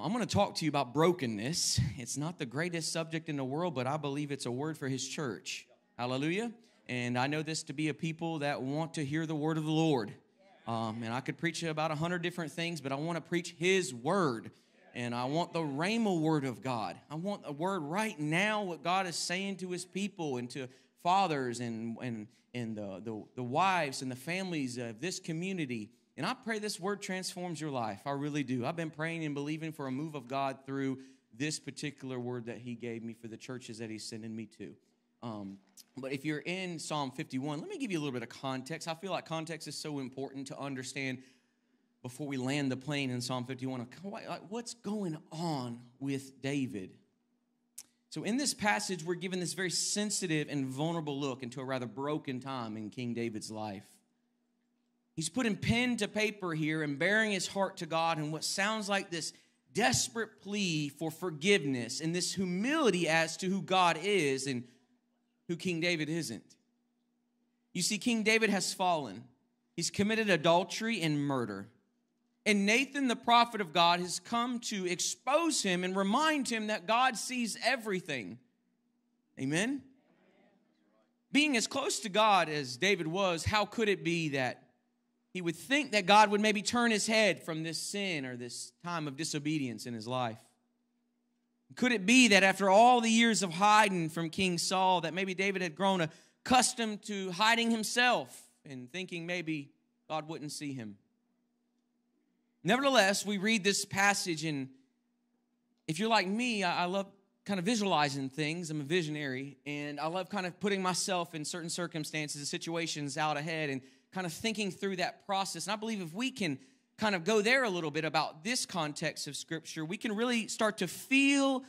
Uh, I'm going to talk to you about brokenness. It's not the greatest subject in the world, but I believe it's a word for his church. Hallelujah. And I know this to be a people that want to hear the word of the Lord. Um, and I could preach about a hundred different things, but I want to preach his word. And I want the Rhema word of God. I want the word right now, what God is saying to his people and to fathers and, and, and the, the, the wives and the families of this community. And I pray this word transforms your life. I really do. I've been praying and believing for a move of God through this particular word that He gave me for the churches that He's sending me to. Um, but if you're in Psalm 51, let me give you a little bit of context. I feel like context is so important to understand before we land the plane in Psalm 51. What's going on with David? So, in this passage, we're given this very sensitive and vulnerable look into a rather broken time in King David's life. He's putting pen to paper here and bearing his heart to God in what sounds like this desperate plea for forgiveness and this humility as to who God is and who King David isn't. You see, King David has fallen. He's committed adultery and murder. And Nathan, the prophet of God, has come to expose him and remind him that God sees everything. Amen? Being as close to God as David was, how could it be that he would think that God would maybe turn his head from this sin or this time of disobedience in his life? Could it be that after all the years of hiding from King Saul, that maybe David had grown accustomed to hiding himself and thinking maybe God wouldn't see him? Nevertheless, we read this passage, and if you're like me, I, love kind of visualizing things. I'm a visionary, and I love kind of putting myself in certain circumstances and situations out ahead and kind of thinking through that process. And I believe if we can kind of go there a little bit about this context of Scripture, we can really start to feel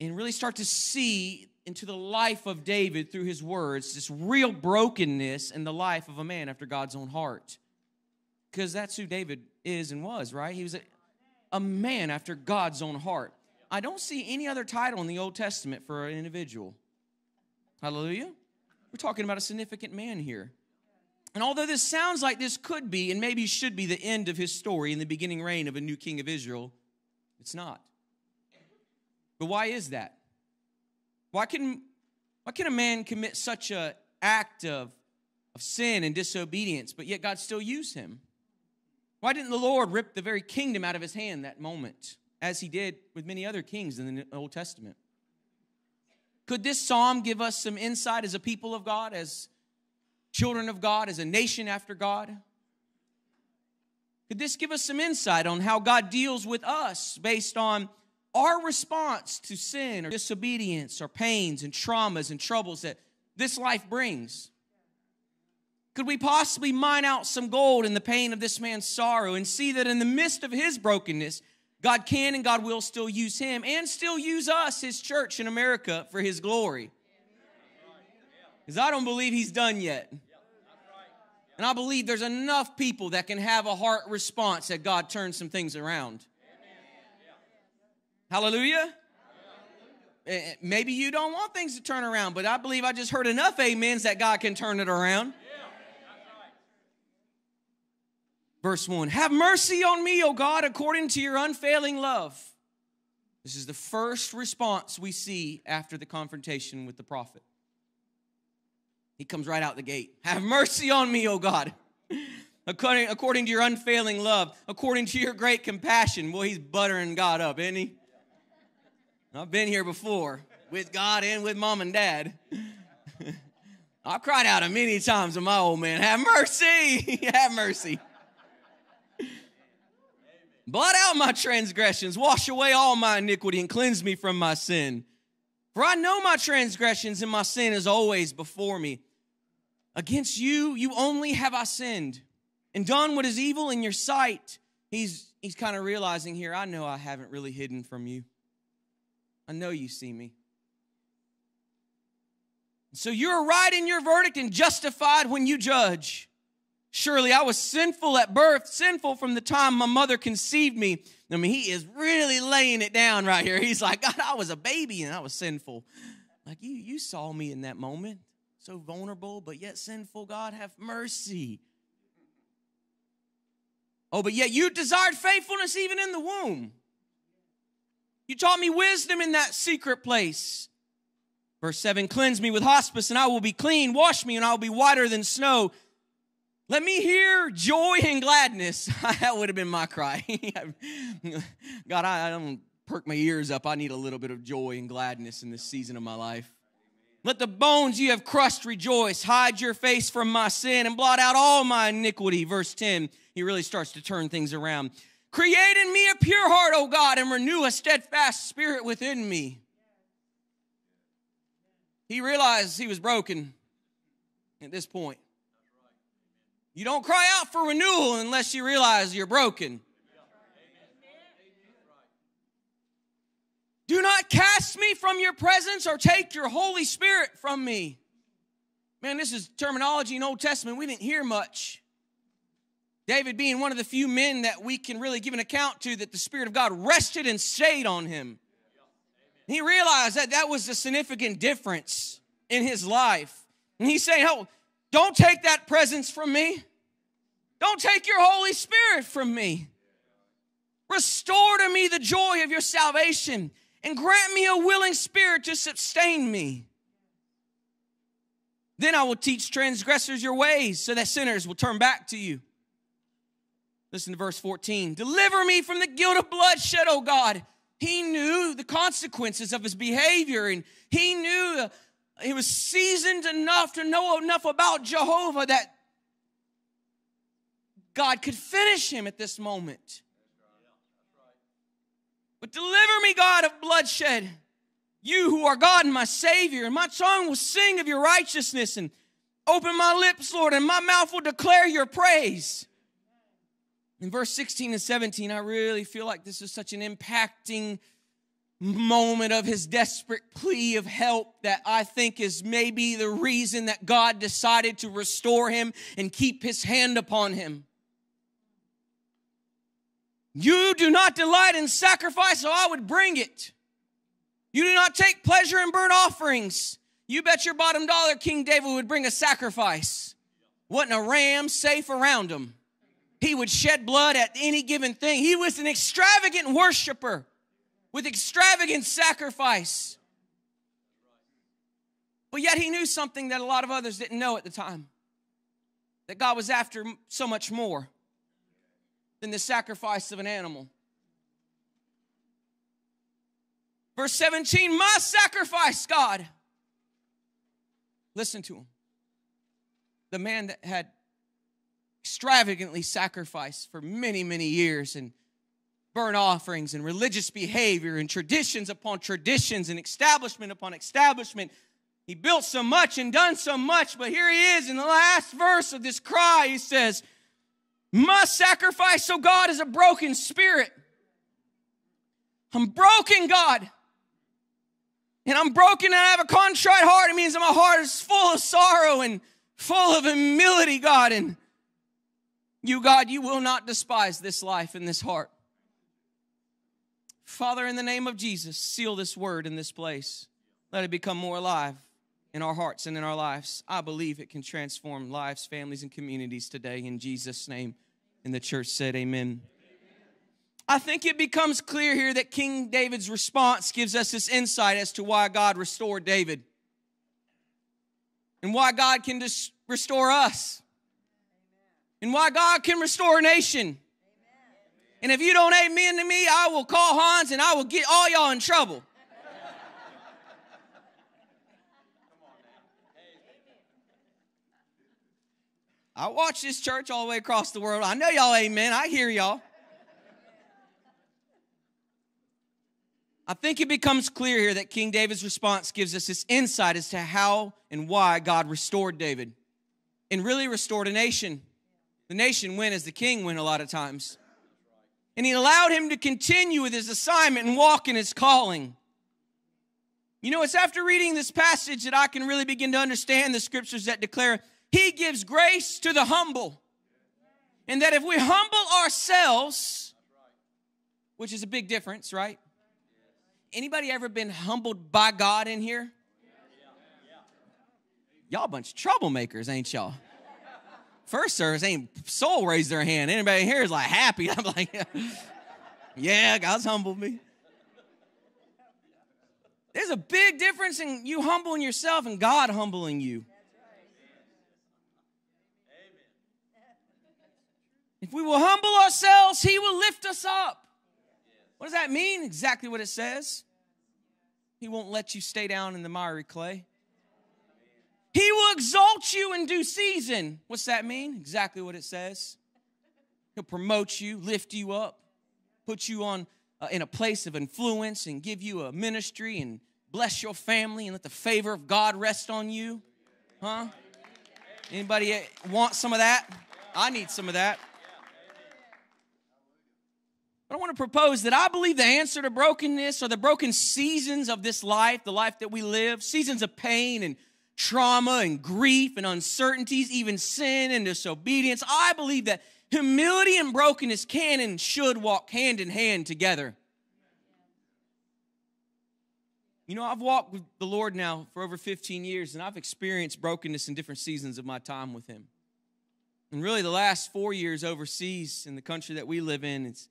and really start to see into the life of David through his words this real brokenness in the life of a man after God's own heart. Because that's who David is and was, right? He was a, a man after God's own heart. I don't see any other title in the Old Testament for an individual. Hallelujah. We're talking about a significant man here. And although this sounds like this could be and maybe should be the end of his story in the beginning reign of a new king of Israel, it's not. But why is that? Why can, why can a man commit such an act of, of sin and disobedience, but yet God still use him? Why didn't the Lord rip the very kingdom out of his hand that moment, as he did with many other kings in the Old Testament? Could this psalm give us some insight as a people of God, as children of God, as a nation after God? Could this give us some insight on how God deals with us based on our response to sin or disobedience or pains and traumas and troubles that this life brings? Could we possibly mine out some gold in the pain of this man's sorrow and see that in the midst of his brokenness, God can and God will still use him and still use us, his church in America, for his glory? Because I don't believe he's done yet. And I believe there's enough people that can have a heart response that God turns some things around. Hallelujah. Eh, eh, maybe you don't want things to turn around, but I believe I just heard enough amens that God can turn it around. Verse 1 Have mercy on me, O God, according to your unfailing love. This is the first response we see after the confrontation with the prophet. He comes right out the gate. Have mercy on me, O God. According, according to your unfailing love, according to your great compassion. Well, he's buttering God up, isn't he? I've been here before with God and with mom and dad. I've cried out many times to my old man, Have mercy, have mercy. Blot out my transgressions, wash away all my iniquity, and cleanse me from my sin. For I know my transgressions and my sin is always before me. Against you, you only have I sinned and done what is evil in your sight. He's, he's kind of realizing here, I know I haven't really hidden from you. I know you see me. So you're right in your verdict and justified when you judge. Surely I was sinful at birth, sinful from the time my mother conceived me. I mean, he is really laying it down right here. He's like, God, I was a baby and I was sinful. Like you, you saw me in that moment, so vulnerable, but yet sinful. God, have mercy. Oh, but yet you desired faithfulness even in the womb. You taught me wisdom in that secret place. Verse 7 Cleanse me with hyssop, and I will be clean. Wash me, and I will be whiter than snow. Let me hear joy and gladness. that would have been my cry. God, I, I don't perk my ears up. I need a little bit of joy and gladness in this season of my life. Let the bones you have crushed rejoice. Hide your face from my sin and blot out all my iniquity. Verse 10, he really starts to turn things around. Create in me a pure heart, O God, and renew a steadfast spirit within me. He realized he was broken at this point. You don't cry out for renewal unless you realize you're broken. Do not cast me from your presence or take your Holy Spirit from me. Man, this is terminology in Old Testament we didn't hear much. David being one of the few men that we can really give an account to that the Spirit of God rested and stayed on him. He realized that that was a significant difference in his life. And he's saying, Oh, don't take that presence from me. Don't take your Holy Spirit from me. Restore to me the joy of your salvation and grant me a willing spirit to sustain me. Then I will teach transgressors your ways so that sinners will turn back to you. Listen to verse 14. Deliver me from the guilt of bloodshed, O God. He knew the consequences of his behavior and he knew uh, he was seasoned enough to know enough about Jehovah that God could finish him at this moment. But deliver me, God, of bloodshed. You who are God and my Savior, and my tongue will sing of your righteousness, and open my lips, Lord, and my mouth will declare your praise. In verse 16 and 17, I really feel like this is such an impacting moment of his desperate plea of help that I think is maybe the reason that God decided to restore him and keep his hand upon him. You do not delight in sacrifice, so I would bring it. You do not take pleasure in burnt offerings. You bet your bottom dollar King David would bring a sacrifice. Wasn't a ram safe around him. He would shed blood at any given thing. He was an extravagant worshiper with extravagant sacrifice. But yet he knew something that a lot of others didn't know at the time that God was after so much more than the sacrifice of an animal. Verse 17, my sacrifice, God. Listen to him. The man that had extravagantly sacrificed for many, many years and burnt offerings and religious behavior and traditions upon traditions and establishment upon establishment. He built so much and done so much, but here he is in the last verse of this cry. He says, must sacrifice. So God is a broken spirit. I'm broken, God. And I'm broken and I have a contrite heart. It means that my heart is full of sorrow and full of humility, God. And you, God, you will not despise this life and this heart. Father, in the name of Jesus, seal this word in this place. Let it become more alive in our hearts and in our lives. I believe it can transform lives, families, and communities today in Jesus' name. And the church said, Amen. I think it becomes clear here that King David's response gives us this insight as to why God restored David and why God can dis- restore us and why God can restore a nation. And if you don't amen to me, I will call Hans and I will get all y'all in trouble. I watch this church all the way across the world. I know y'all amen. I hear y'all. I think it becomes clear here that King David's response gives us this insight as to how and why God restored David and really restored a nation. The nation went as the king went a lot of times. And he allowed him to continue with his assignment and walk in his calling. You know, it's after reading this passage that I can really begin to understand the scriptures that declare he gives grace to the humble. And that if we humble ourselves, which is a big difference, right? Anybody ever been humbled by God in here? Y'all bunch of troublemakers, ain't y'all? First service ain't soul raised their hand. Anybody here is like happy. I'm like, yeah, God's humbled me. There's a big difference in you humbling yourself and God humbling you. If we will humble ourselves, He will lift us up. What does that mean? Exactly what it says. He won't let you stay down in the miry clay. He will exalt you in due season. What's that mean? Exactly what it says. He'll promote you, lift you up, put you on uh, in a place of influence and give you a ministry and bless your family and let the favor of God rest on you. Huh? Anybody want some of that? I need some of that. But I want to propose that I believe the answer to brokenness or the broken seasons of this life, the life that we live, seasons of pain and trauma and grief and uncertainties, even sin and disobedience. I believe that humility and brokenness can and should walk hand in hand together. You know, I've walked with the Lord now for over 15 years, and I've experienced brokenness in different seasons of my time with Him. And really, the last four years overseas in the country that we live in, it's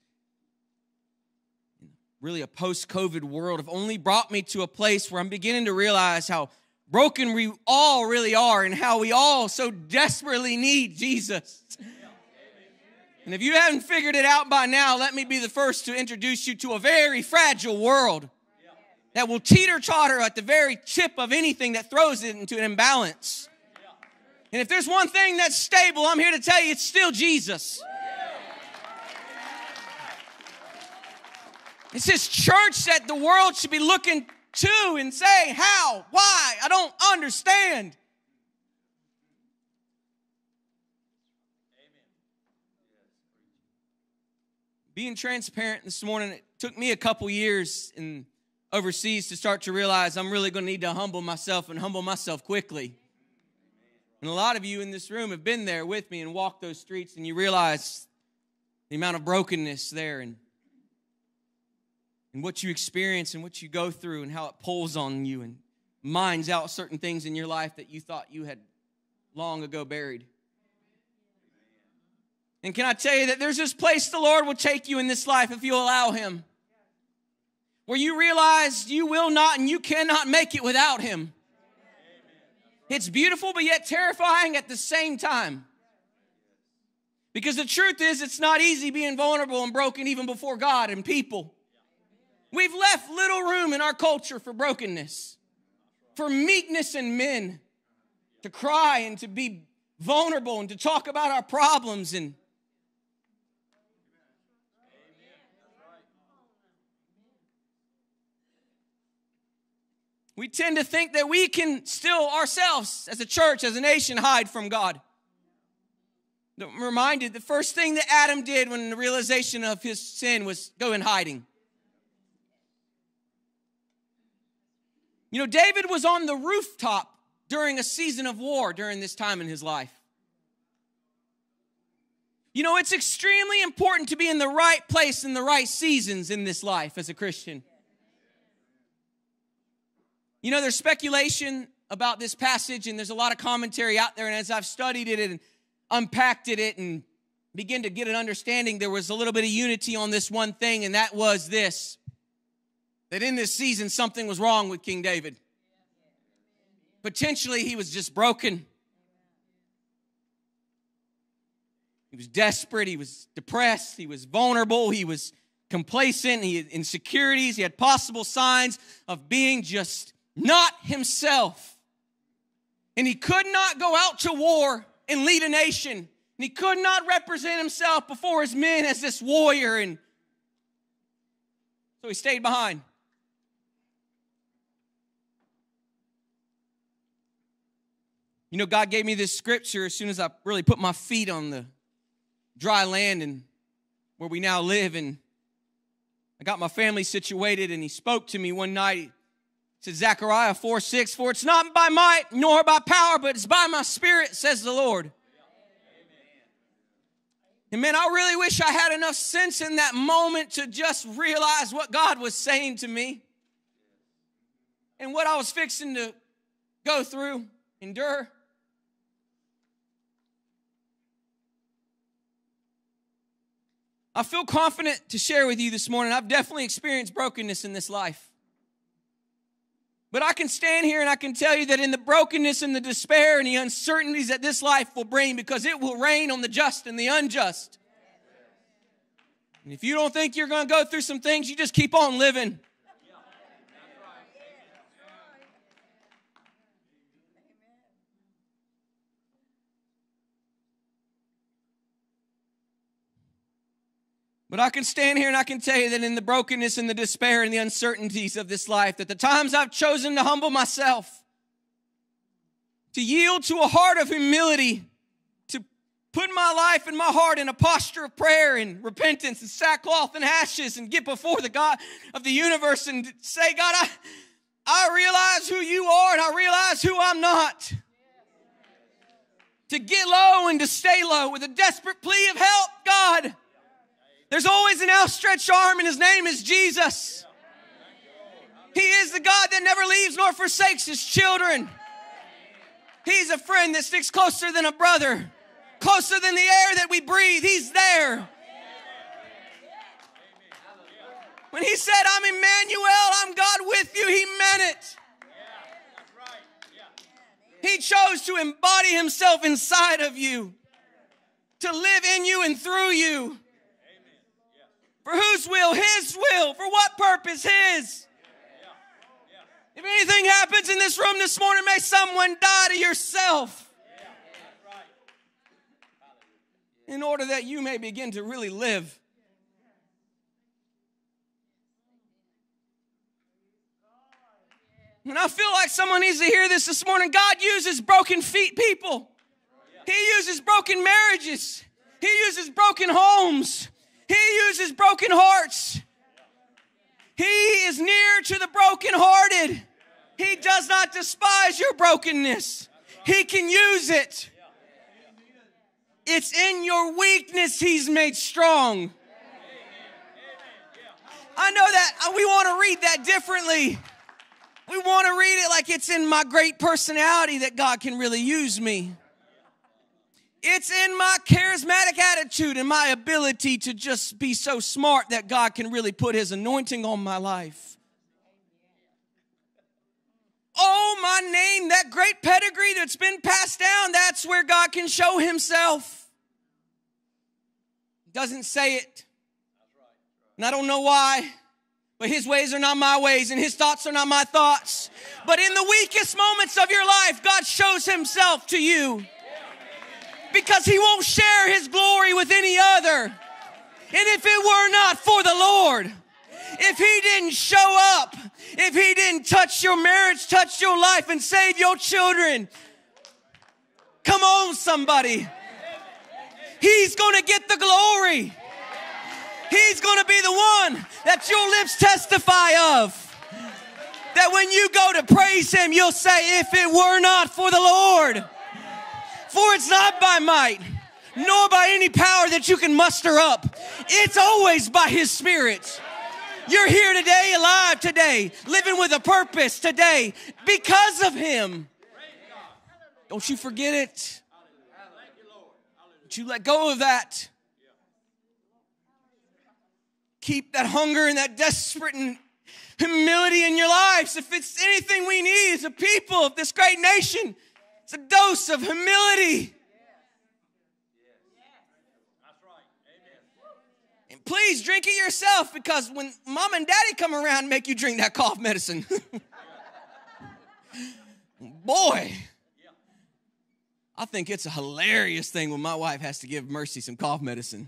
really a post COVID world, have only brought me to a place where I'm beginning to realize how broken we all really are and how we all so desperately need Jesus. And if you haven't figured it out by now, let me be the first to introduce you to a very fragile world that will teeter totter at the very tip of anything that throws it into an imbalance. And if there's one thing that's stable, I'm here to tell you it's still Jesus. It's His church that the world should be looking to and say, How? Why? I don't understand. Being transparent this morning, it took me a couple years in overseas to start to realize I'm really going to need to humble myself and humble myself quickly. And a lot of you in this room have been there with me and walked those streets, and you realize the amount of brokenness there and and what you experience and what you go through and how it pulls on you and mines out certain things in your life that you thought you had long ago buried. And can I tell you that there's this place the Lord will take you in this life if you allow Him, where you realize you will not and you cannot make it without Him. It's beautiful, but yet terrifying at the same time. Because the truth is, it's not easy being vulnerable and broken even before God and people. We've left little room in our culture for brokenness, for meekness in men to cry and to be vulnerable and to talk about our problems and We tend to think that we can still ourselves, as a church, as a nation, hide from God. I'm reminded the first thing that Adam did when the realization of his sin was go in hiding. You know, David was on the rooftop during a season of war during this time in his life. You know, it's extremely important to be in the right place in the right seasons in this life as a Christian. You know, there's speculation about this passage, and there's a lot of commentary out there. And as I've studied it and unpacked it and begin to get an understanding, there was a little bit of unity on this one thing, and that was this that in this season something was wrong with King David. Potentially, he was just broken. He was desperate. He was depressed. He was vulnerable. He was complacent. He had insecurities. He had possible signs of being just not himself. And he could not go out to war and lead a nation. And he could not represent himself before his men as this warrior. And so he stayed behind. You know, God gave me this scripture as soon as I really put my feet on the dry land and where we now live. And I got my family situated, and He spoke to me one night. He said, Zechariah 4 6, For it's not by might nor by power, but it's by my spirit, says the Lord. And man, I really wish I had enough sense in that moment to just realize what God was saying to me and what I was fixing to go through, endure. I feel confident to share with you this morning. I've definitely experienced brokenness in this life. But I can stand here and I can tell you that in the brokenness and the despair and the uncertainties that this life will bring, because it will rain on the just and the unjust. And if you don't think you're going to go through some things, you just keep on living. But I can stand here and I can tell you that in the brokenness and the despair and the uncertainties of this life, that the times I've chosen to humble myself, to yield to a heart of humility, to put my life and my heart in a posture of prayer and repentance and sackcloth and ashes and get before the God of the universe and say, God, I, I realize who you are and I realize who I'm not. To get low and to stay low with a desperate plea of help, God. There's always an outstretched arm, and his name is Jesus. He is the God that never leaves nor forsakes his children. He's a friend that sticks closer than a brother, closer than the air that we breathe. He's there. When he said, I'm Emmanuel, I'm God with you, he meant it. He chose to embody himself inside of you, to live in you and through you. For whose will? His will. For what purpose? His. If anything happens in this room this morning, may someone die to yourself. In order that you may begin to really live. And I feel like someone needs to hear this this morning. God uses broken feet people. He uses broken marriages. He uses broken homes. He uses broken hearts. He is near to the brokenhearted. He does not despise your brokenness. He can use it. It's in your weakness He's made strong. I know that uh, we want to read that differently. We want to read it like it's in my great personality that God can really use me. It's in my charismatic attitude and my ability to just be so smart that God can really put His anointing on my life. Oh, my name, that great pedigree that's been passed down, that's where God can show Himself. Doesn't say it. And I don't know why, but His ways are not my ways and His thoughts are not my thoughts. But in the weakest moments of your life, God shows Himself to you because he won't share his glory with any other. And if it were not for the Lord, if he didn't show up, if he didn't touch your marriage, touch your life, and save your children, come on, somebody. He's gonna get the glory. He's gonna be the one that your lips testify of. That when you go to praise him, you'll say, if it were not for the Lord. For it's not by might, nor by any power that you can muster up. It's always by His Spirit. You're here today, alive today, living with a purpose today because of Him. Don't you forget it. Don't you let go of that. Keep that hunger and that desperate and humility in your lives. If it's anything we need as a people of this great nation, it's a dose of humility. And please drink it yourself because when mom and daddy come around, make you drink that cough medicine. Boy, I think it's a hilarious thing when my wife has to give Mercy some cough medicine.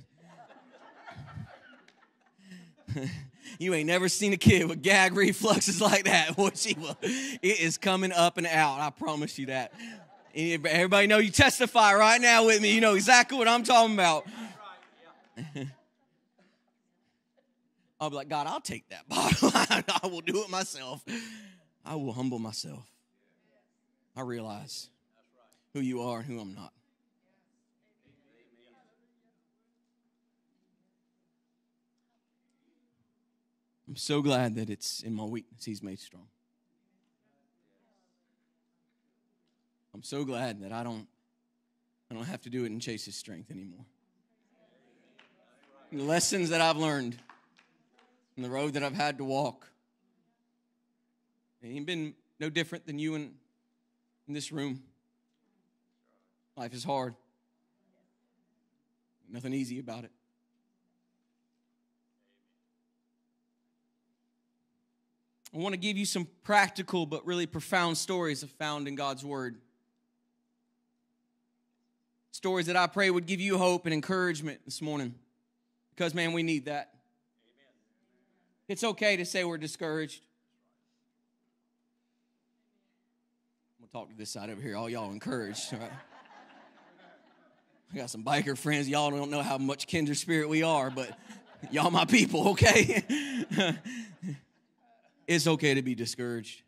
you ain't never seen a kid with gag refluxes like that. Boy, she will, it is coming up and out. I promise you that. Everybody know you testify right now with me. You know exactly what I'm talking about. I'll be like, God, I'll take that bottle. I will do it myself. I will humble myself. I realize who you are and who I'm not. I'm so glad that it's in my weakness He's made strong. I'm so glad that I don't I don't have to do it in Chase's strength anymore. The lessons that I've learned and the road that I've had to walk. It ain't been No different than you in, in this room. Life is hard. Nothing easy about it. I want to give you some practical but really profound stories of found in God's Word. Stories that I pray would give you hope and encouragement this morning. Because, man, we need that. It's okay to say we're discouraged. I'm to talk to this side over here. All y'all encouraged. I got some biker friends. Y'all don't know how much kindred spirit we are, but y'all my people, okay? it's okay to be discouraged.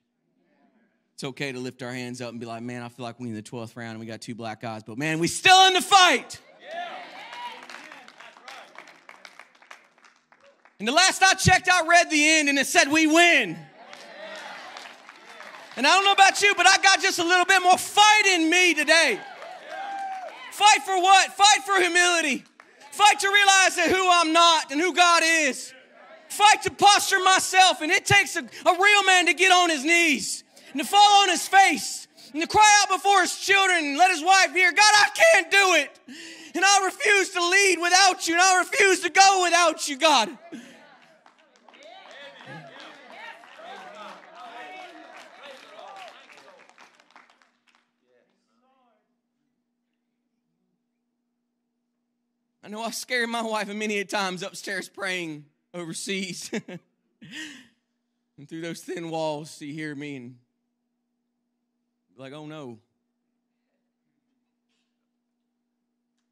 It's okay to lift our hands up and be like, man, I feel like we in the 12th round and we got two black guys, but man, we still in the fight. And the last I checked, I read the end and it said we win. And I don't know about you, but I got just a little bit more fight in me today. Fight for what? Fight for humility. Fight to realize that who I'm not and who God is. Fight to posture myself. And it takes a, a real man to get on his knees and to fall on his face and to cry out before his children and let his wife hear, God, I can't do it. And I refuse to lead without you, and I refuse to go without you, God. I know I've scared my wife many a times upstairs praying overseas. and through those thin walls, she hear me and like, oh no.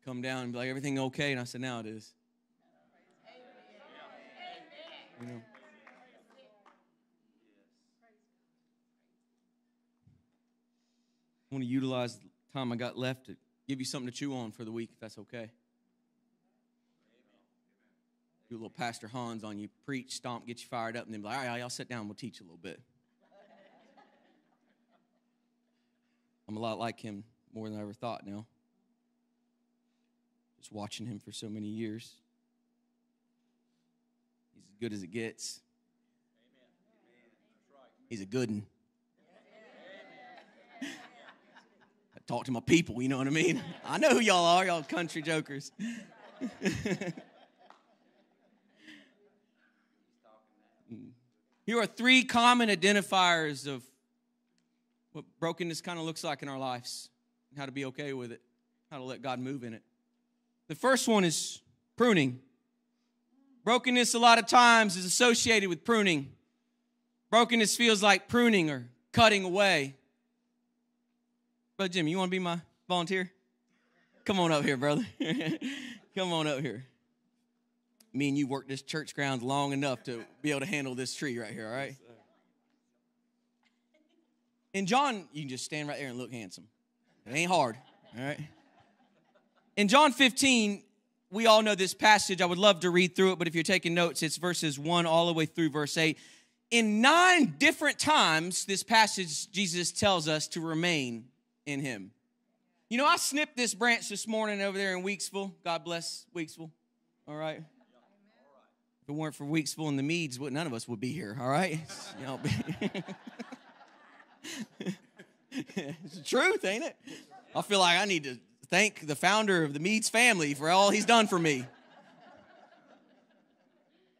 Come down and be like, everything okay? And I said, now it is. You know. I want to utilize the time I got left to give you something to chew on for the week, if that's okay. Do a little Pastor Hans on you, preach, stomp, get you fired up, and then be like, all right, y'all sit down, we'll teach a little bit. I'm a lot like him more than I ever thought now. Just watching him for so many years. He's as good as it gets. He's a good one. I talk to my people, you know what I mean? I know who y'all are, y'all country jokers. Hmm. Here are three common identifiers of what brokenness kind of looks like in our lives and how to be okay with it, how to let God move in it. The first one is pruning. Brokenness, a lot of times, is associated with pruning. Brokenness feels like pruning or cutting away. Brother Jim, you want to be my volunteer? Come on up here, brother. Come on up here. Me and you worked this church grounds long enough to be able to handle this tree right here, all right? In John, you can just stand right there and look handsome. It ain't hard, all right? In John 15, we all know this passage. I would love to read through it, but if you're taking notes, it's verses 1 all the way through verse 8. In nine different times, this passage, Jesus tells us to remain in Him. You know, I snipped this branch this morning over there in Weeksville. God bless Weeksville. All right. If it weren't for Weeksville and the Meads, none of us would be here. All right. It's the truth, ain't it? I feel like I need to thank the founder of the Meads family for all he's done for me.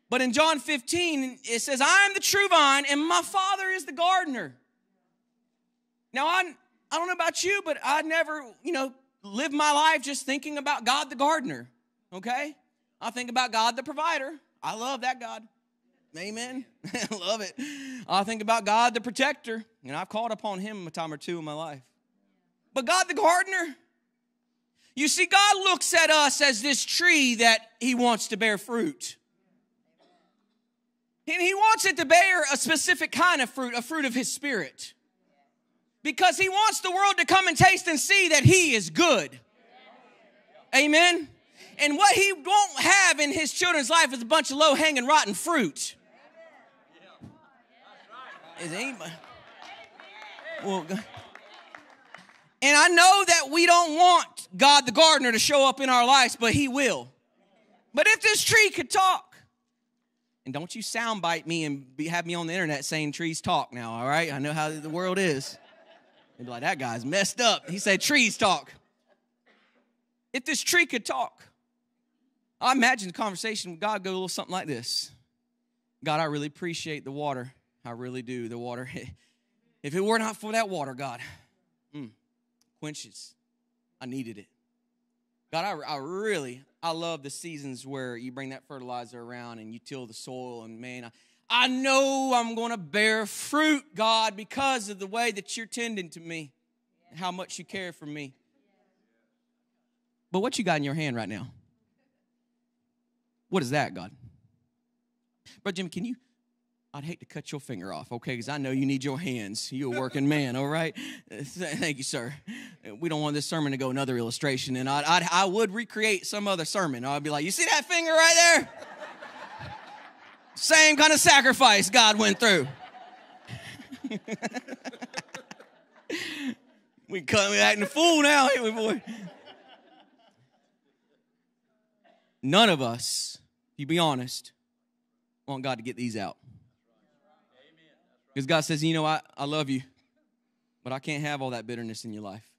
But in John 15, it says, I am the true vine and my father is the gardener. Now, I, I don't know about you, but I never, you know, live my life just thinking about God the gardener, okay? I think about God the provider. I love that God. Amen. Love it. I think about God the protector, and I've called upon him a time or two in my life. But God the gardener, you see, God looks at us as this tree that he wants to bear fruit. And he wants it to bear a specific kind of fruit, a fruit of his spirit. Because he wants the world to come and taste and see that he is good. Amen. And what he won't have in his children's life is a bunch of low hanging rotten fruit. Is anybody? Well, and I know that we don't want God the gardener to show up in our lives, but he will. But if this tree could talk, And don't you soundbite me and be, have me on the internet saying trees talk now, all right? I know how the world is. They'd be like, that guy's messed up. He said trees talk. If this tree could talk, I imagine the conversation with God go a little something like this God, I really appreciate the water. I really do. The water. If it were not for that water, God, mm, quenches. I needed it. God, I, I really, I love the seasons where you bring that fertilizer around and you till the soil, and man, I, I know I'm going to bear fruit, God, because of the way that you're tending to me, and how much you care for me. But what you got in your hand right now? What is that, God? Brother Jim, can you? I'd hate to cut your finger off, okay? Because I know you need your hands. You're a working man, all right? Thank you, sir. We don't want this sermon to go another illustration, and I'd, I'd I would recreate some other sermon. I'd be like, you see that finger right there? Same kind of sacrifice God went through. we cut we acting a fool now, ain't we, boy? None of us, you be honest, want God to get these out. Because God says, you know, I, I love you, but I can't have all that bitterness in your life.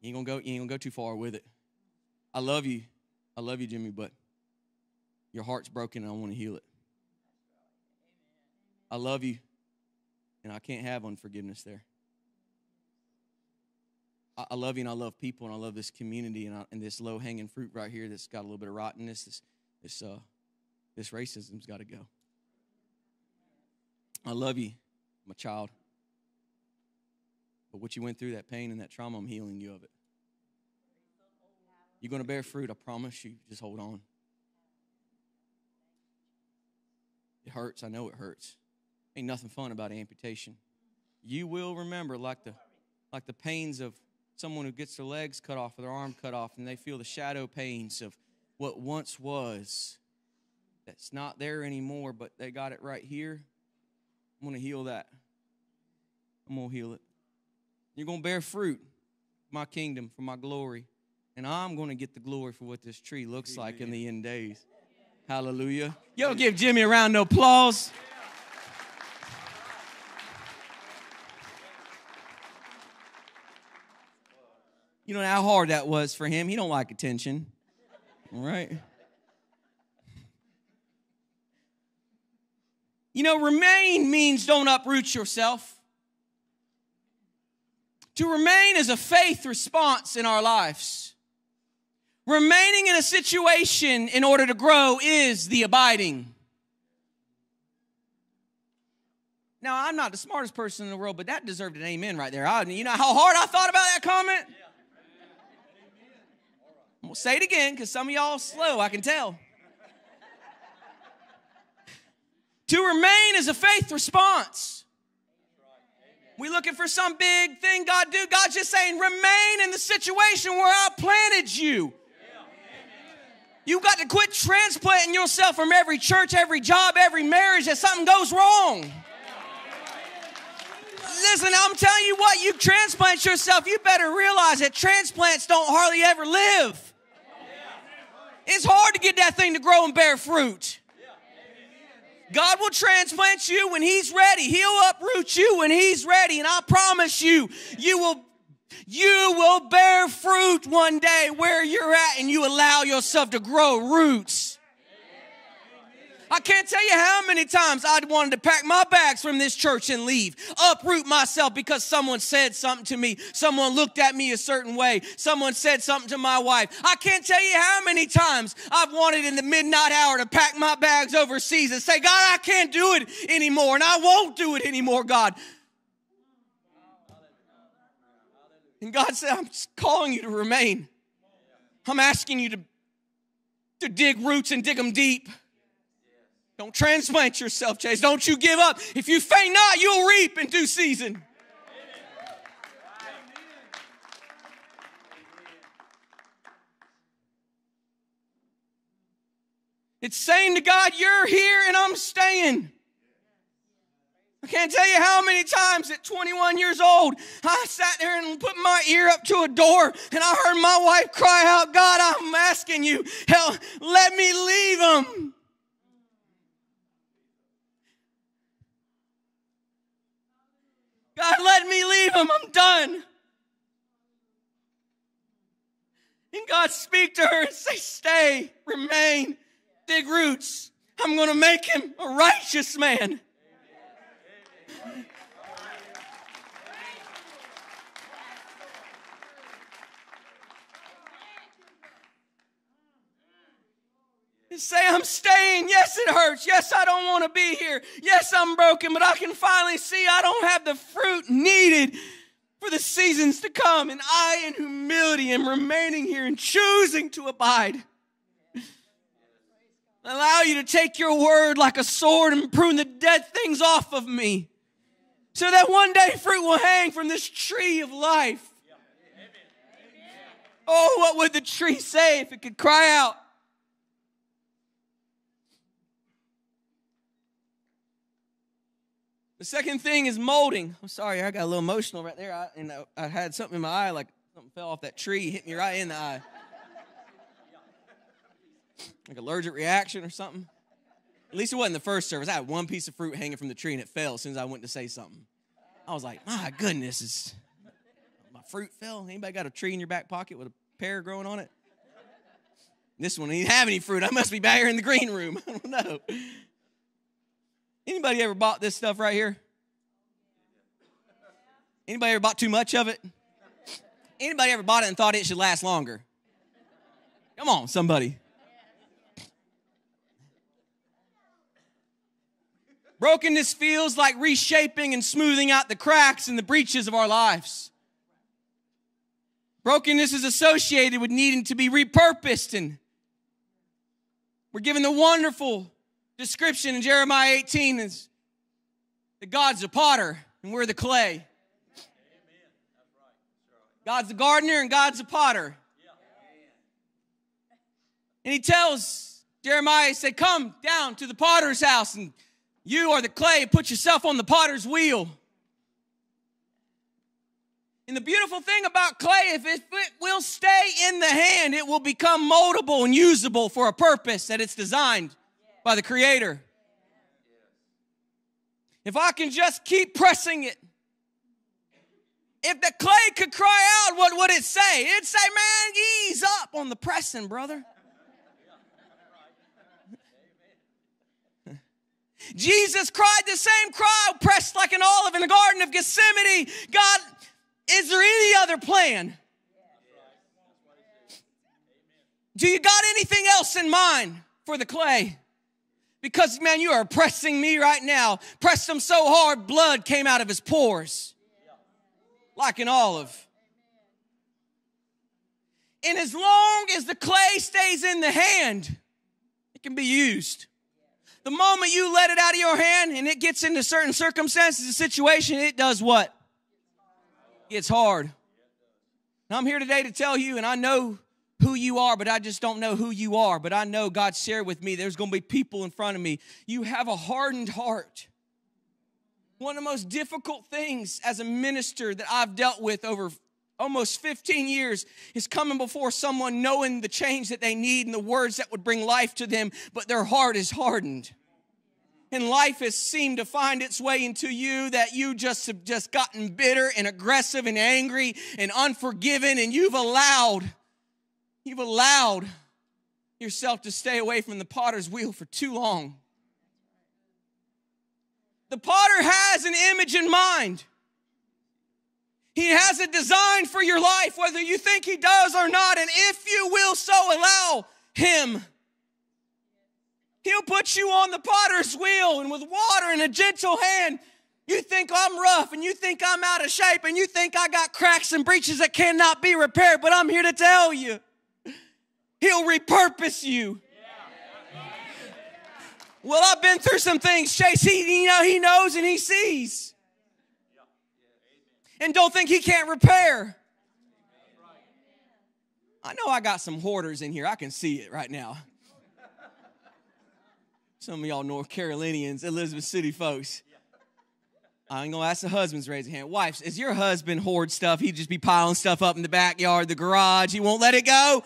You ain't gonna go, you ain't gonna go too far with it. I love you. I love you, Jimmy, but your heart's broken and I want to heal it. I love you, and I can't have unforgiveness there. I, I love you and I love people and I love this community and, I, and this low hanging fruit right here that's got a little bit of rottenness. This, this, uh, this racism's got to go. I love you, my child. But what you went through, that pain and that trauma, I'm healing you of it. You're going to bear fruit, I promise you. Just hold on. It hurts. I know it hurts. Ain't nothing fun about amputation. You will remember like the like the pains of someone who gets their legs cut off or their arm cut off and they feel the shadow pains of what once was that's not there anymore, but they got it right here. I'm going to heal that. I'm going to heal it. You're going to bear fruit my kingdom, for my glory. And I'm going to get the glory for what this tree looks Amen. like in the end days. Hallelujah. Yo, give Jimmy a round of applause. You know how hard that was for him. He don't like attention. All right? You know, remain means don't uproot yourself. To remain is a faith response in our lives. Remaining in a situation in order to grow is the abiding. Now, I'm not the smartest person in the world, but that deserved an amen right there. I, you know how hard I thought about that comment? I'm going to say it again because some of y'all slow, I can tell. To remain is a faith response. We looking for some big thing God do. God's just saying, remain in the situation where I planted you. You got to quit transplanting yourself from every church, every job, every marriage that something goes wrong. Listen, I'm telling you what, you transplant yourself, you better realize that transplants don't hardly ever live. It's hard to get that thing to grow and bear fruit. God will transplant you when He's ready. He'll uproot you when He's ready. And I promise you, you will you will bear fruit one day where you're at and you allow yourself to grow roots. I can't tell you how many times I'd wanted to pack my bags from this church and leave, uproot myself because someone said something to me, someone looked at me a certain way, someone said something to my wife. I can't tell you how many times I've wanted in the midnight hour to pack my bags overseas and say, God, I can't do it anymore, and I won't do it anymore, God. And God said, I'm calling you to remain. I'm asking you to, to dig roots and dig them deep. Don't transplant yourself, Chase. Don't you give up. If you faint not, you'll reap in due season. It's saying to God, You're here and I'm staying. I can't tell you how many times at 21 years old I sat there and put my ear up to a door and I heard my wife cry out, God, I'm asking you, hell, let me leave them. Him, I'm done. And God speak to her and say, Stay, remain, dig roots. I'm going to make him a righteous man. And say, I'm staying. Yes, it hurts. Yes, I don't want to be here. Yes, I'm broken, but I can finally see I don't have the fruit needed for the seasons to come. And I, in humility, am remaining here and choosing to abide. Allow you to take your word like a sword and prune the dead things off of me. So that one day fruit will hang from this tree of life. Oh, what would the tree say if it could cry out? Second thing is molding. I'm sorry, I got a little emotional right there. I, and I, I had something in my eye, like something fell off that tree, hit me right in the eye. Like allergic reaction or something. At least it wasn't the first service. I had one piece of fruit hanging from the tree and it fell as soon as I went to say something. I was like, my goodness, is my fruit fell. Anybody got a tree in your back pocket with a pear growing on it? This one didn't have any fruit. I must be back here in the green room. I don't know. Anybody ever bought this stuff right here? Anybody ever bought too much of it? Anybody ever bought it and thought it should last longer? Come on, somebody. Brokenness feels like reshaping and smoothing out the cracks and the breaches of our lives. Brokenness is associated with needing to be repurposed, and we're given the wonderful description in Jeremiah 18 is that God's a potter and we're the clay. God's the gardener and God's a potter. And he tells Jeremiah, he said, Come down to the potter's house, and you are the clay, put yourself on the potter's wheel. And the beautiful thing about clay, if it will stay in the hand, it will become moldable and usable for a purpose that it's designed by the Creator. If I can just keep pressing it, if the clay could cry out, what would it say? It'd say, Man, ease up on the pressing, brother. Jesus cried the same cry, pressed like an olive in the Garden of Gethsemane. God, is there any other plan? Do you got anything else in mind for the clay? Because, man, you are pressing me right now. Pressed him so hard, blood came out of his pores like an olive. And as long as the clay stays in the hand, it can be used. The moment you let it out of your hand and it gets into certain circumstances and situation, it does what? It's hard. Now, I'm here today to tell you, and I know who you are, but I just don't know who you are. But I know God shared with me there's going to be people in front of me. You have a hardened heart. One of the most difficult things as a minister that I've dealt with over almost 15 years is coming before someone knowing the change that they need and the words that would bring life to them, but their heart is hardened. And life has seemed to find its way into you that you just have just gotten bitter and aggressive and angry and unforgiving, and you've allowed You've allowed yourself to stay away from the potter's wheel for too long. The potter has an image in mind. He has a design for your life, whether you think he does or not. And if you will so allow him, he'll put you on the potter's wheel and with water and a gentle hand. You think I'm rough and you think I'm out of shape and you think I got cracks and breaches that cannot be repaired, but I'm here to tell you He'll repurpose you. Well, I've been through some things, Chase. He, you know, he knows and he sees. And don't think he can't repair. I know I got some hoarders in here. I can see it right now. Some of y'all North Carolinians, Elizabeth City folks. I ain't gonna ask the husbands raise a hand. Wives, is your husband hoard stuff? He'd just be piling stuff up in the backyard, the garage. He won't let it go.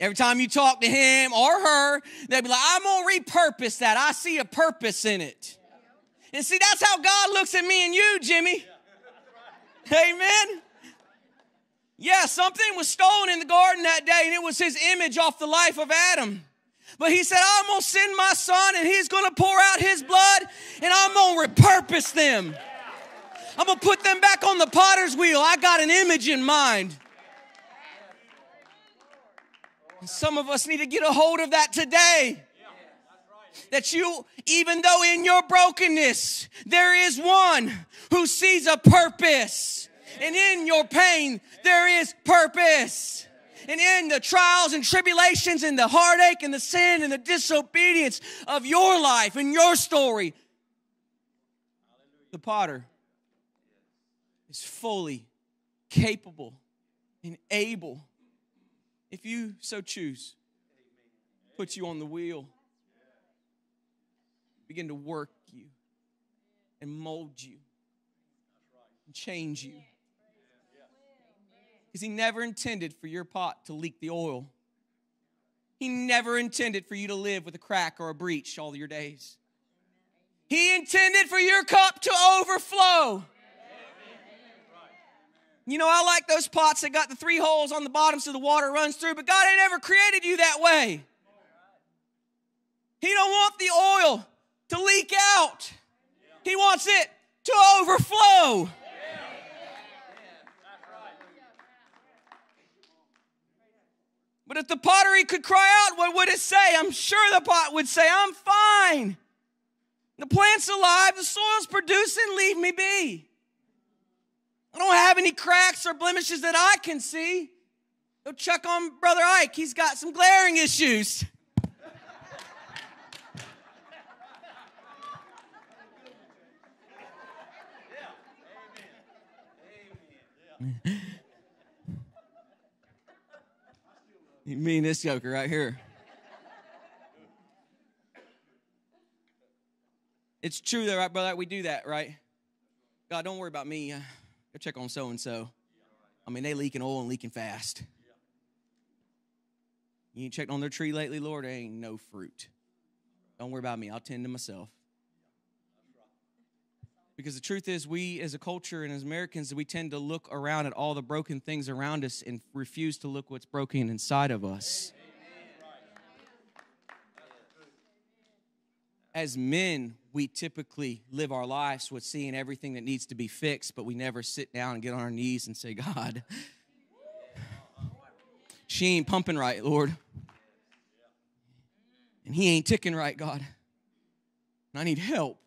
Every time you talk to him or her, they'll be like, I'm going to repurpose that. I see a purpose in it. And see, that's how God looks at me and you, Jimmy. Amen. Yeah, something was stolen in the garden that day, and it was his image off the life of Adam. But he said, I'm going to send my son, and he's going to pour out his blood, and I'm going to repurpose them. I'm going to put them back on the potter's wheel. I got an image in mind. Some of us need to get a hold of that today. That you, even though in your brokenness, there is one who sees a purpose. And in your pain, there is purpose. And in the trials and tribulations and the heartache and the sin and the disobedience of your life and your story, the potter is fully capable and able, if you so choose, put you on the wheel, begin to work you and mold you and change you. Because he never intended for your pot to leak the oil. He never intended for you to live with a crack or a breach all your days. He intended for your cup to overflow. You know, I like those pots that got the three holes on the bottom so the water runs through, but God ain't ever created you that way. He don't want the oil to leak out. He wants it to overflow. But if the pottery could cry out, what would it say? I'm sure the pot would say, I'm fine. The plant's alive, the soil's producing, leave me be. I don't have any cracks or blemishes that I can see. Go check on Brother Ike. He's got some glaring issues. you mean this joker right here? It's true, though, right, brother? We do that, right? God, don't worry about me. Go check on so and so. I mean, they leaking oil and leaking fast. You ain't checked on their tree lately, Lord? There ain't no fruit. Don't worry about me. I'll tend to myself. Because the truth is, we as a culture and as Americans, we tend to look around at all the broken things around us and refuse to look what's broken inside of us. As men, we typically live our lives with seeing everything that needs to be fixed, but we never sit down and get on our knees and say, God, she ain't pumping right, Lord. And he ain't ticking right, God. And I need help.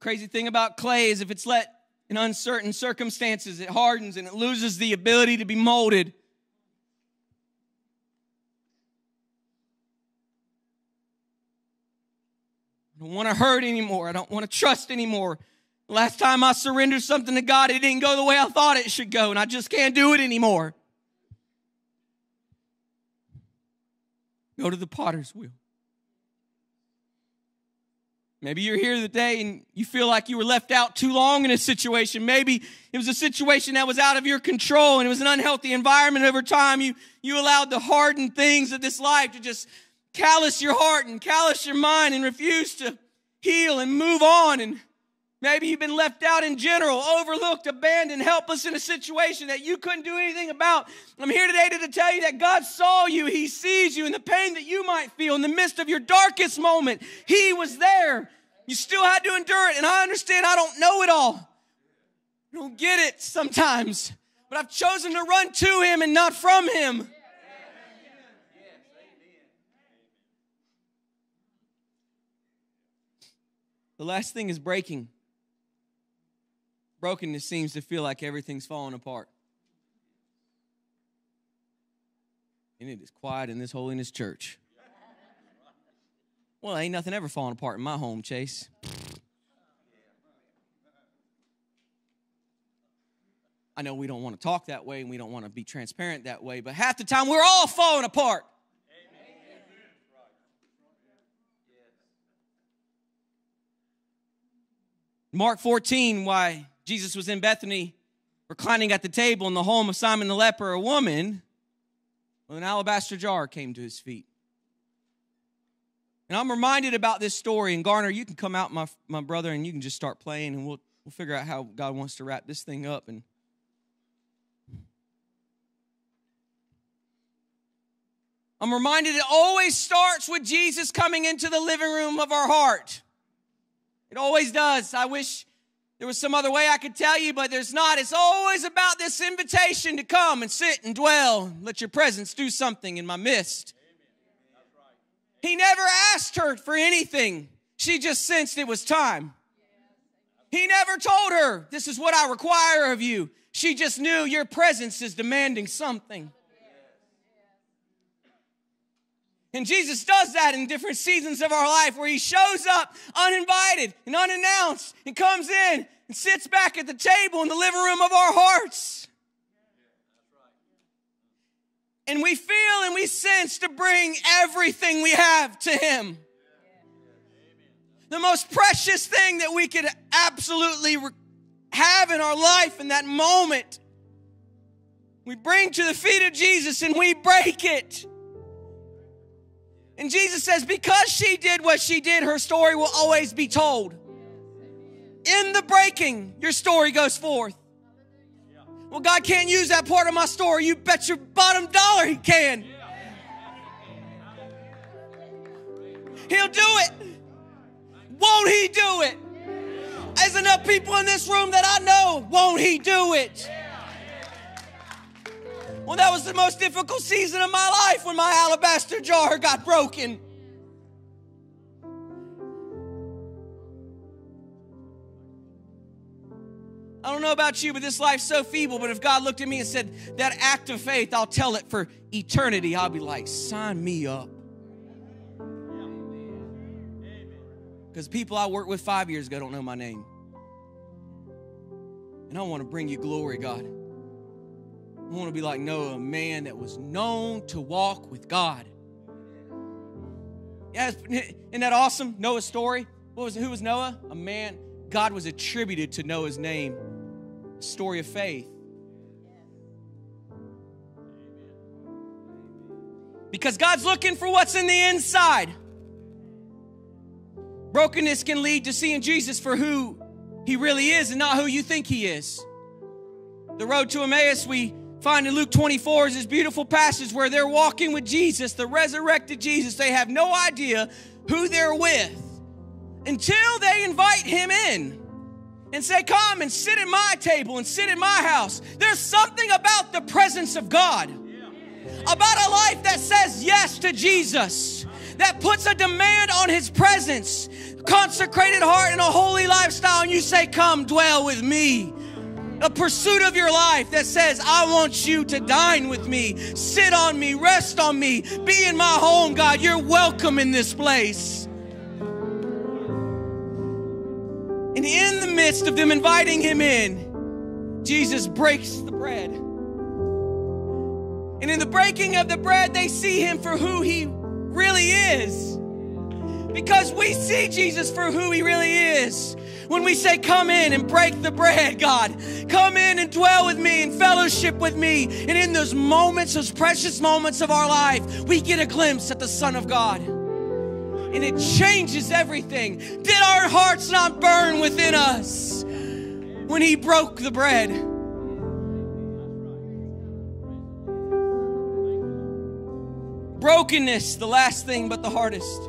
Crazy thing about clay is if it's let in uncertain circumstances, it hardens and it loses the ability to be molded. I don't want to hurt anymore. I don't want to trust anymore. Last time I surrendered something to God, it didn't go the way I thought it should go, and I just can't do it anymore. Go to the potter's wheel. Maybe you're here today and you feel like you were left out too long in a situation. Maybe it was a situation that was out of your control and it was an unhealthy environment over time. You, you allowed the hardened things of this life to just callous your heart and callous your mind and refuse to heal and move on. And maybe you've been left out in general, overlooked, abandoned, helpless in a situation that you couldn't do anything about. I'm here today to, tell you that God saw you. He sees you in the pain that you might feel in the midst of your darkest moment. He was there. You still had to endure it. And I understand I don't know it all. I don't get it sometimes. But I've chosen to run to Him and not from Him. The last thing is breaking. Brokenness seems to feel like everything's falling apart. And it is quiet in this holiness church. Well, ain't nothing ever falling apart in my home, Chase. I know we don't want to talk that way and we don't want to be transparent that way, but half the time we're all falling apart. Mark 14, why Jesus was in Bethany reclining at the table in the home of Simon the leper, a woman with an alabaster jar came to his feet. And I'm reminded about this story. And Garner, you can come out, my, my brother, and you can just start playing, and we'll, we'll figure out how God wants to wrap this thing up. And I'm reminded it always starts with Jesus coming into the living room of our heart. It always does. I wish there was some other way I could tell you, but there's not. It's always about this invitation to come and sit and dwell. Let your presence do something in my midst. He never asked her for anything. She just sensed it was time. He never told her, This is what I require of you. She just knew your presence is demanding something. And Jesus does that in different seasons of our life where he shows up uninvited and unannounced and comes in and sits back at the table in the living room of our hearts and we feel and we sense to bring everything we have to Him. The most precious thing that we could absolutely have in our life in that moment, we bring to the feet of Jesus and we break it. And Jesus says, because she did what she did, her story will always be told. In the breaking, your story goes forth. Well, God can't use that part of my story. You bet your bottom dollar He can. He'll do it. Won't He do it? There's enough people in this room that I know, won't He do it? Well, that was the most difficult season of my life when my alabaster jar got broken. I don't know about you, but this life's so feeble. But if God looked at me and said, That act of faith, I'll tell it for eternity, I'll be like, Sign me up. Because people I worked with five years ago don't know my name. And I want to bring you glory, God. Want to be like Noah, a man that was known to walk with God. Yeah, isn't that awesome? Noah's story. What was who was Noah? A man God was attributed to Noah's name story of faith. Because God's looking for what's in the inside. Brokenness can lead to seeing Jesus for who he really is and not who you think he is. The road to Emmaus, we find in Luke 24, is this beautiful passage where they're walking with Jesus, the resurrected Jesus. They have no idea who they're with until they invite him in and say, Come and sit at my table and sit at my house. There's something about the presence of God, about a life that says yes to Jesus, that puts a demand on his presence, consecrated heart, and a holy lifestyle. And you say, Come dwell with me. A pursuit of your life that says, I want you to dine with me, sit on me, rest on me, be in my home, God. You're welcome in this place. And in the midst of them inviting him in, Jesus breaks the bread. And in the breaking of the bread, they see him for who he really is. Because we see Jesus for who he really is. When we say, Come in and break the bread, God, come in and dwell with me and fellowship with me. And in those moments, those precious moments of our life, we get a glimpse at the Son of God and it changes everything. Did our hearts not burn within us when He broke the bread? Brokenness, the last thing but the hardest.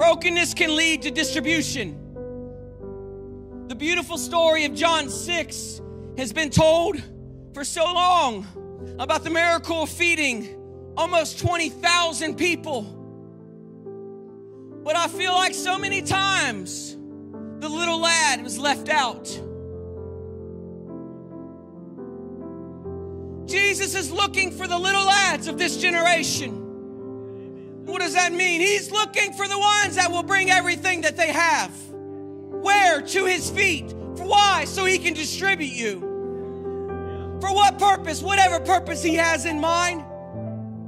Brokenness can lead to distribution. The beautiful story of John 6 has been told for so long about the miracle of feeding almost 20,000 people but I feel like so many times the little lad was left out. Jesus is looking for the little lads of this generation. What does that mean? He's looking for the ones that will bring everything that they have. Where? To his feet. For why? So he can distribute you. For what purpose? Whatever purpose he has in mind.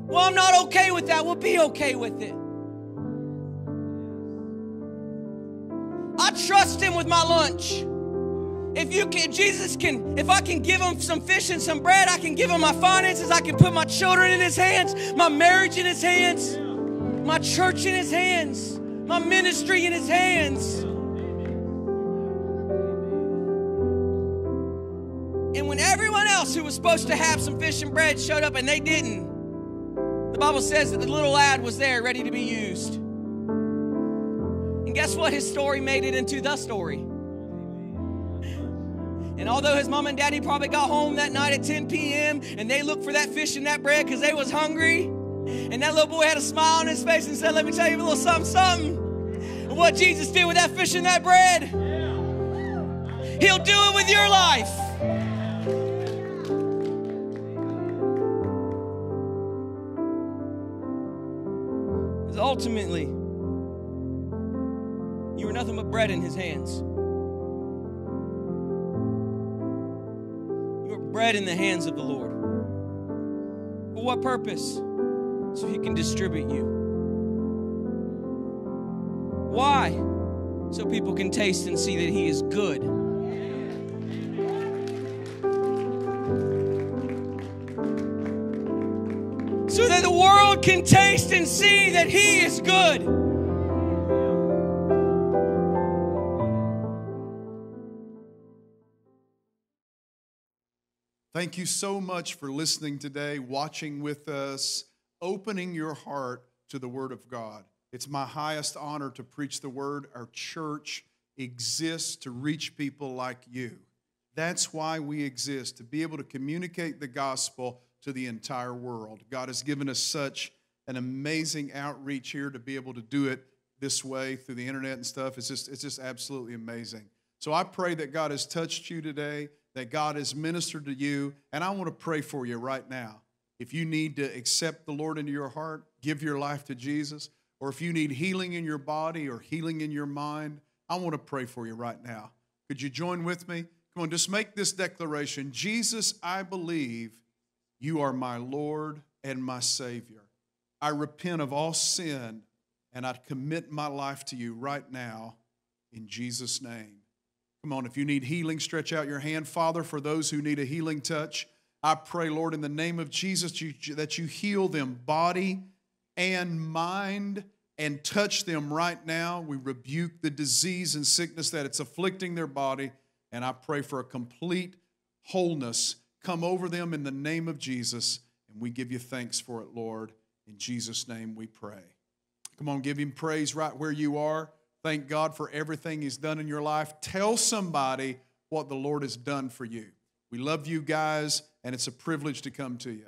Well, I'm not okay with that. We'll be okay with it. I trust Him with my lunch. if you can, Jesus can, if I can give him some fish and some bread, I can give him my finances, I can put my children in his hands, my marriage in his hands, my church in his hands, my ministry in his hands. And when everyone else who was supposed to have some fish and bread showed up and they didn't, the Bible says that the little lad was there ready to be used. And guess what? His story made it into the story. And although his mom and daddy probably got home that night at 10 p.m. and they looked for that fish and that bread because they was hungry, and that little boy had a smile on his face and said, Let me tell you a little something, something. What Jesus did with that fish and that bread, he'll do it with your life. Because ultimately, you were nothing but bread in his hands. You were bread in the hands of the Lord. For what purpose? So he can distribute you. Why? So people can taste and see that he is good. So that the world can taste and see that he is good. Thank you so much for listening today, watching with us, opening your heart to the Word of God. It's my highest honor to preach the Word. Our church exists to reach people like you. That's why we exist, to be able to communicate the gospel to the entire world. God has given us such an amazing outreach here to be able to do it this way through the internet and stuff. It's just, it's just absolutely amazing. So I pray that God has touched you today that God has ministered to you. And I want to pray for you right now. If you need to accept the Lord into your heart, give your life to Jesus, or if you need healing in your body or healing in your mind, I want to pray for you right now. Could you join with me? Come on, just make this declaration Jesus, I believe you are my Lord and my Savior. I repent of all sin and I commit my life to you right now in Jesus' name. Come on, if you need healing, stretch out your hand. Father, for those who need a healing touch, I pray, Lord, in the name of Jesus, that you heal them body and mind and touch them right now. We rebuke the disease and sickness that it's afflicting their body, and I pray for a complete wholeness come over them in the name of Jesus. And we give you thanks for it, Lord. In Jesus' name we pray. Come on, give him praise right where you are. Thank God for everything He's done in your life. Tell somebody what the Lord has done for you. We love you guys, and it's a privilege to come to you.